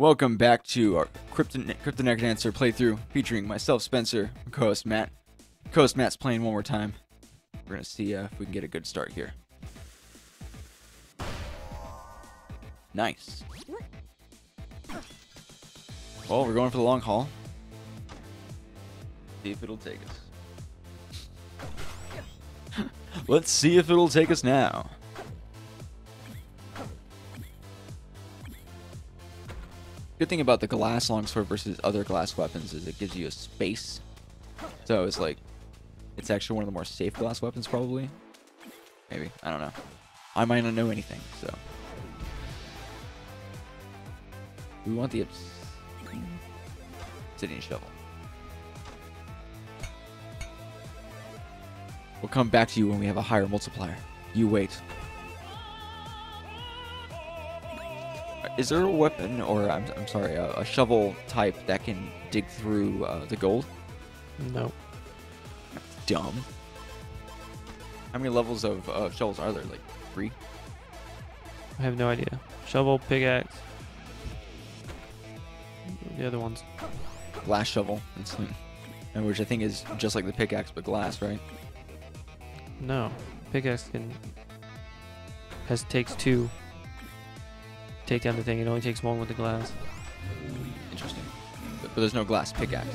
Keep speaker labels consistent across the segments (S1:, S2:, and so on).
S1: Welcome back to our Crypt of Crypt of the Necrodancer playthrough featuring myself, Spencer, and co-host Matt. Co-host Matt's playing one more time. We're gonna see uh, if we can get a good start here. Nice. Well, we're going for the long haul. See if it'll take us. Let's see if it'll take us now. Good thing about the glass longsword versus other glass weapons is it gives you a space. So it's like, it's actually one of the more safe glass weapons probably. Maybe, I don't know. I might not know anything, so. We want the obsidian shovel. We'll come back to you when we have a higher multiplier. You wait. Is there a weapon, or I'm, I'm sorry, a, a shovel type that can dig through uh, the gold?
S2: No.
S1: Dumb. How many levels of uh, shovels are there? Like three?
S2: I have no idea. Shovel, pickaxe. The other ones.
S1: Glass shovel, that's, and which I think is just like the pickaxe but glass, right?
S2: No. Pickaxe can has takes two. Take down the thing. It only takes one with the glass.
S1: Interesting. But, but there's no glass pickaxe.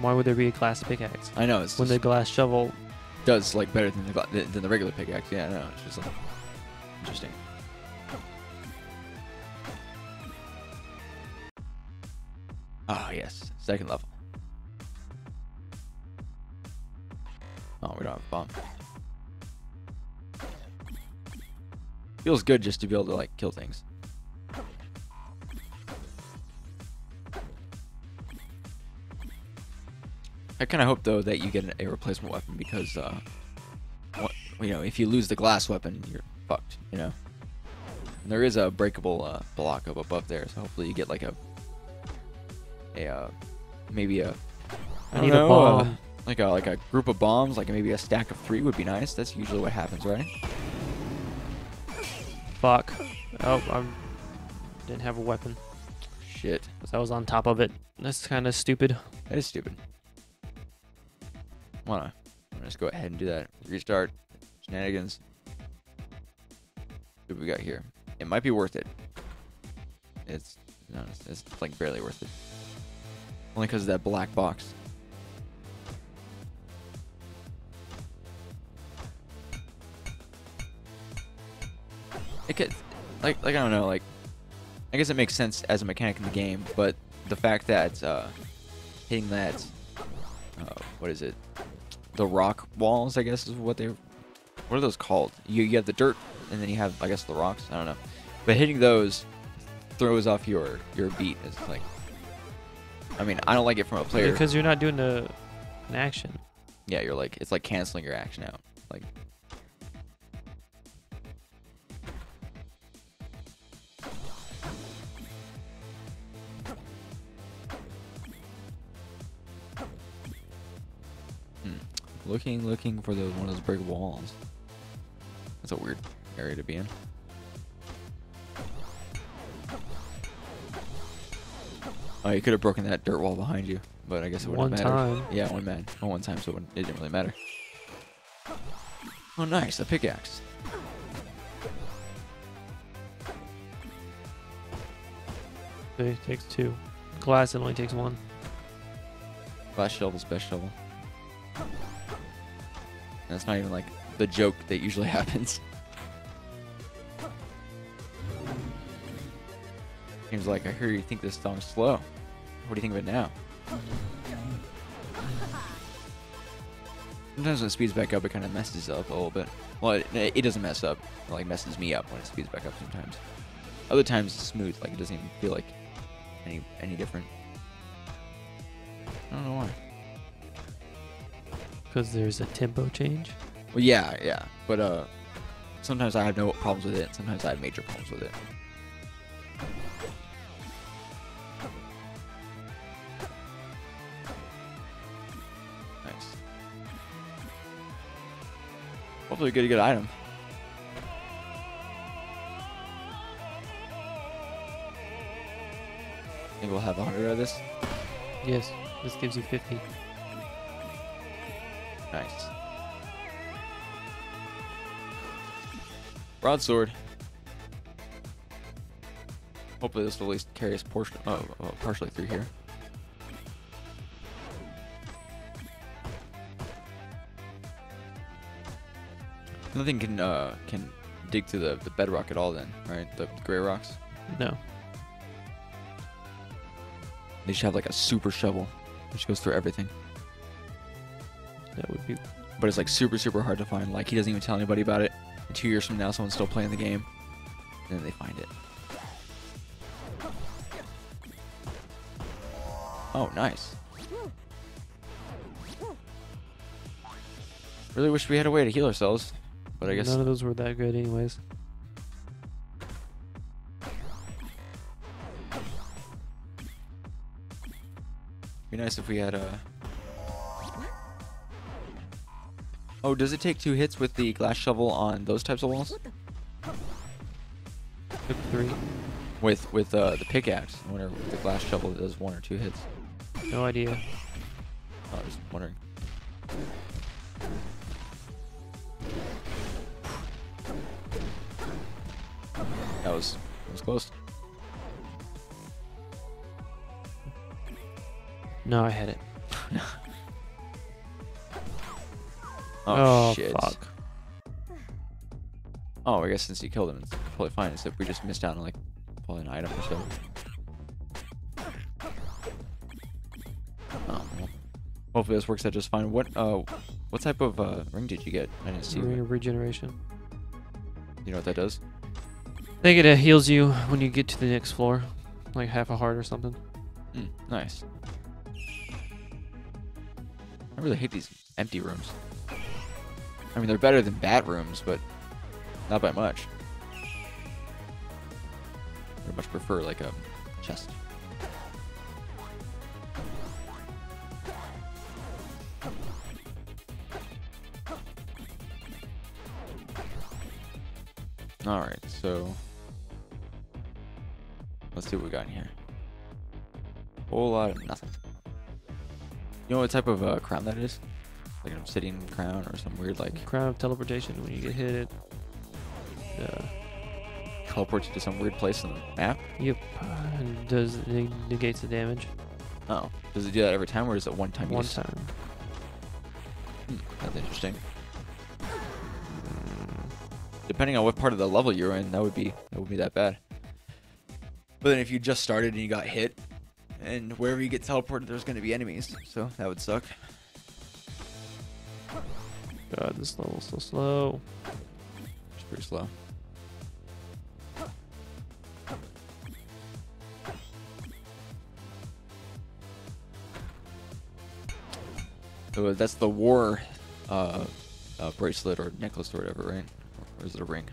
S2: Why would there be a glass pickaxe?
S1: I know it's
S2: When the glass shovel
S1: does like better than the than than the regular pickaxe. Yeah, I know. It's just like interesting. Ah, yes, second level. Oh, we don't have a bomb. Feels good just to be able to like kill things. I kind of hope though that you get a replacement weapon because, uh, what, you know, if you lose the glass weapon, you're fucked. You know. And there is a breakable uh, block up above there, so hopefully you get like a, a, uh, maybe a, I don't
S2: need
S1: know,
S2: a
S1: uh,
S2: bomb.
S1: like a like a group of bombs, like maybe a stack of three would be nice. That's usually what happens, right?
S2: Fuck. Oh, I didn't have a weapon.
S1: Shit.
S2: Because I was on top of it. That's kind of stupid.
S1: that is stupid. Wanna? Just go ahead and do that. Restart. Shenanigans. What we got here? It might be worth it. It's no, it's, it's like barely worth it. Only because of that black box. It could, like, like I don't know, like, I guess it makes sense as a mechanic in the game, but the fact that uh, hitting that, uh, what is it? The rock walls, I guess, is what they. What are those called? You you have the dirt, and then you have, I guess, the rocks. I don't know, but hitting those throws off your your beat. It's like, I mean, I don't like it from a player.
S2: Because you're not doing a, an action.
S1: Yeah, you're like it's like canceling your action out. Like Looking, looking for those one of those breakable walls. That's a weird area to be in. Oh, you could have broken that dirt wall behind you, but I guess it wouldn't
S2: One time.
S1: Yeah, one man. Oh, one time, so it, it didn't really matter. Oh, nice, a pickaxe.
S2: It takes two. Glass it only takes one.
S1: Glass shovel's best shovel. That's not even like the joke that usually happens. Seems like I hear you think this song's slow. What do you think of it now? Sometimes when it speeds back up, it kind of messes up a little bit. Well, it, it doesn't mess up. It like messes me up when it speeds back up sometimes. Other times it's smooth, like it doesn't even feel like any any different. I don't know why.
S2: Because there's a tempo change.
S1: Well, yeah, yeah, but uh, sometimes I have no problems with it. Sometimes I have major problems with it. Nice. Hopefully, get a good item. Think we'll have 100 of this?
S2: Yes, this gives you 50.
S1: Nice. Broadsword. Hopefully this will at least carry us portion, oh, oh, partially through here. Nothing can uh, can dig through the, the bedrock at all then, right? The gray rocks.
S2: No.
S1: They should have like a super shovel, which goes through everything.
S2: That would be.
S1: But it's like super super hard to find. Like he doesn't even tell anybody about it. And two years from now, someone's still playing the game, and then they find it. Oh, nice. Really wish we had a way to heal ourselves, but I guess
S2: None of those were that good, anyways.
S1: be nice if we had a. Oh, does it take two hits with the glass shovel on those types of walls?
S2: Took three.
S1: With with uh, the pickaxe, I wonder if the glass shovel does one or two hits.
S2: No idea.
S1: Oh, I was just wondering. That was that was close.
S2: No, I had it.
S1: Oh, shit.
S2: fuck.
S1: Oh, I guess since you killed him, it's totally fine. Except we just missed out on like probably an item or so. Oh, well. Hopefully this works out just fine. What uh, what type of uh ring did you get? I didn't see.
S2: Ring of regeneration.
S1: You know what that does?
S2: I think it uh, heals you when you get to the next floor, like half a heart or something.
S1: Mm, nice. I really hate these empty rooms. I mean, they're better than bad rooms, but not by much. I much prefer like a chest. All right, so let's see what we got in here. Whole lot of nothing. You know what type of uh, crown that is? Like an obsidian crown or some weird like
S2: Crown of teleportation. When you get hit, it. Uh,
S1: teleports you to some weird place on the map?
S2: yep. And does it negates the damage
S1: Oh, does it do that every time, or is it one time
S2: one
S1: use?
S2: time.
S1: Hmm, that's interesting. Depending on what part of the level you're in, that would be that would be that bad. But then if you just started and you got hit, and wherever you get teleported, there's going to be enemies, so that would suck.
S2: God, this level's so slow.
S1: It's pretty slow. Oh, that's the war uh, uh, bracelet or necklace or whatever, right? Or is it a ring?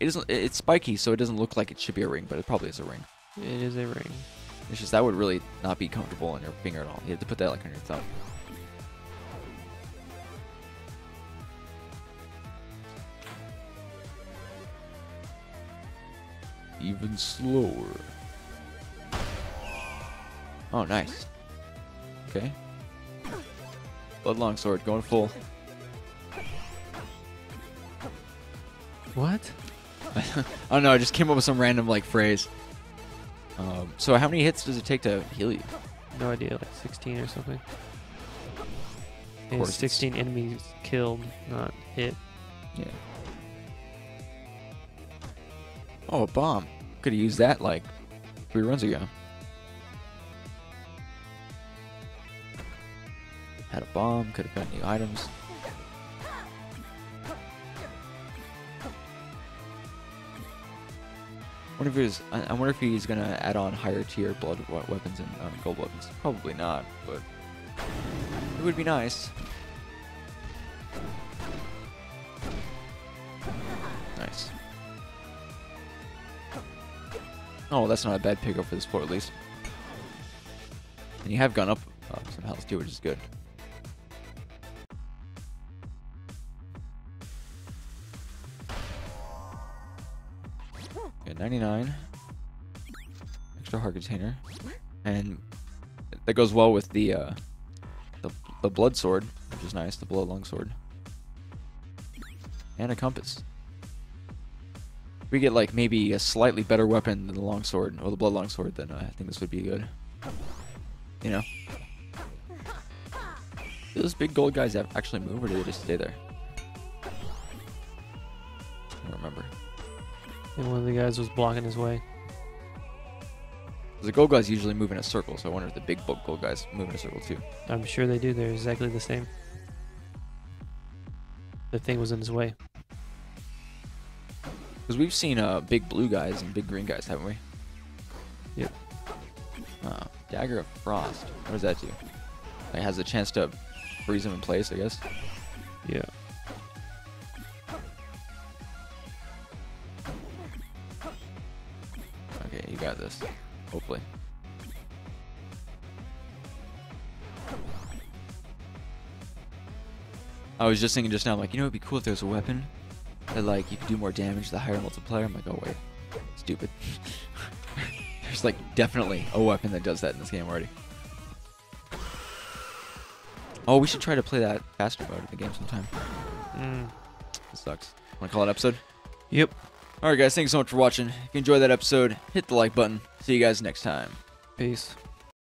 S1: It isn't. It's spiky, so it doesn't look like it should be a ring, but it probably is a ring.
S2: It is a ring.
S1: It's just that would really not be comfortable on your finger at all. You have to put that like on your thumb. Even slower. Oh, nice. Okay. Blood longsword going full.
S2: What?
S1: I don't know. I just came up with some random like phrase. Um, so how many hits does it take to heal you?
S2: No idea. Like 16 or something. And
S1: course it's-
S2: 16 enemies killed, not hit.
S1: Yeah. Oh, a bomb. Could have used that like three runs ago. Had a bomb. Could have got new items. Wonder if he's, I wonder if he's gonna add on higher tier blood weapons and um, gold weapons. Probably not, but it would be. Nice. Oh, that's not a bad pickup for this floor, at least. And you have gone up uh, some health too, which is good. Okay, 99. extra heart container, and that goes well with the uh, the the blood sword, which is nice. The blood long sword, and a compass. We get like maybe a slightly better weapon than the longsword or the blood longsword. Then uh, I think this would be good. You know. Do those big gold guys have- actually move, or do they just stay there? I don't remember.
S2: And one of the guys was blocking his way.
S1: The gold guys usually move in a circle, so I wonder if the big bulk gold guys move in a circle too.
S2: I'm sure they do. They're exactly the same. The thing was in his way.
S1: Because we've seen uh, big blue guys and big green guys, haven't we?
S2: Yep.
S1: Uh, Dagger of Frost. What does that do? It has a chance to freeze them in place, I guess.
S2: Yeah.
S1: Okay, you got this. Hopefully. I was just thinking just now, like, you know, it'd be cool if there was a weapon that, like, you can do more damage the higher multiplier. I'm like, oh, wait. Stupid. There's, like, definitely a weapon that does that in this game already. Oh, we should try to play that faster mode in the game sometime.
S2: Mm.
S1: Sucks. Want to call it episode?
S2: Yep.
S1: Alright, guys, thanks so much for watching. If you enjoyed that episode, hit the like button. See you guys next time.
S2: Peace.